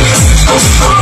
Oh, oh, oh.